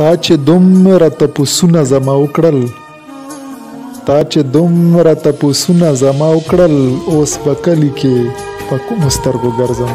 تا چې دومره تپوسونه زما وکړل تا چې دومره تپوسونه زما وکړل اوس په کلی کې په کوم سترګو ګرځم